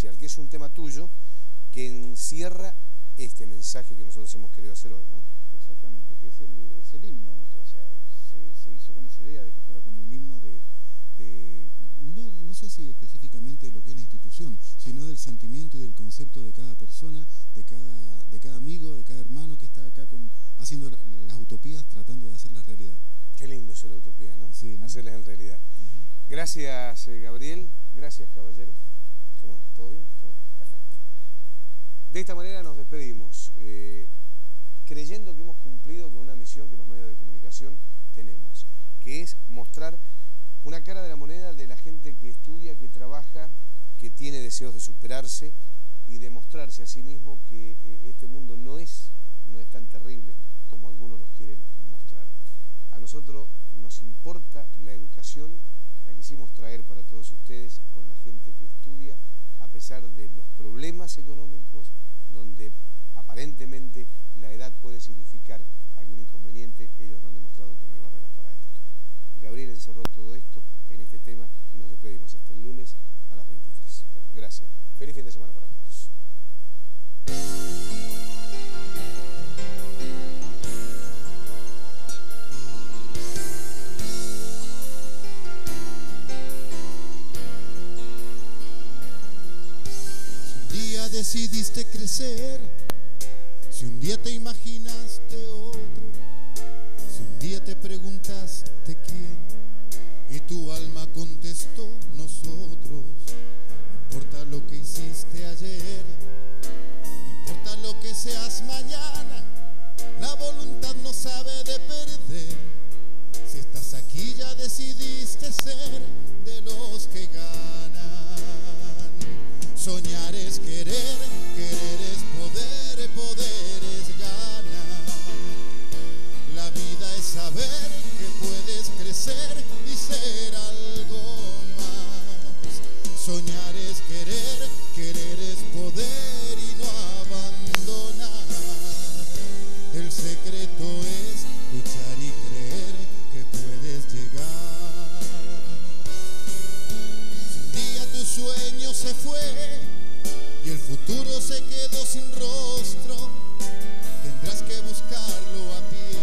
que es un tema tuyo que encierra este mensaje que nosotros hemos querido hacer hoy, ¿no? Exactamente, que es el, es el himno, o sea, se, se, hizo con esa idea de que fuera como un himno de, de no, no, sé si específicamente de lo que es la institución, sino del sentimiento y del concepto de cada persona, de cada, de cada amigo, de cada hermano que está acá con, haciendo las utopías, tratando de hacerlas realidad. Qué lindo es la utopía, ¿no? Sí, ¿no? Hacerlas en realidad. Uh -huh. Gracias, eh, Gabriel. Gracias, caballero. ¿Todo bien? ¿Todo? Perfecto. De esta manera nos despedimos, eh, creyendo que hemos cumplido con una misión que los medios de comunicación tenemos, que es mostrar una cara de la moneda de la gente que estudia, que trabaja, que tiene deseos de superarse y demostrarse a sí mismo que eh, este mundo no es, no es tan terrible como algunos los quieren mostrar. A nosotros nos importa la educación, la quisimos traer para todos ustedes con la gente que estudia, a pesar de los problemas económicos, donde aparentemente la edad puede significar decidiste crecer, si un día te imaginaste otro, si un día te preguntaste quién, y tu alma contestó nosotros, no importa lo que hiciste ayer, no importa lo que seas mañana, la voluntad no sabe de perder, si estás aquí ya decidiste ser de los que ganan. Soñar es querer, querer es poder, poder es ganar. La vida es saber que puedes crecer y ser y el futuro se quedó sin rostro, tendrás que buscarlo a pie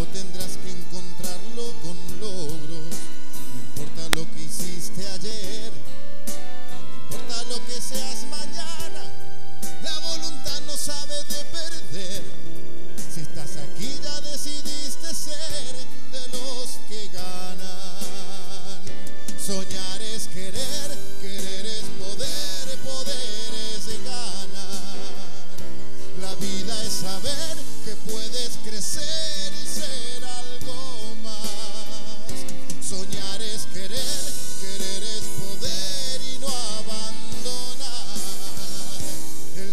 o tendrás que encontrarlo con logros. No importa lo que hiciste ayer, no importa lo que seas mañana, la voluntad no sabe de perder. Si estás aquí ya decidiste ser de los que ganan. Soñar es querer,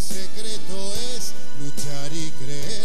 secreto es luchar y creer.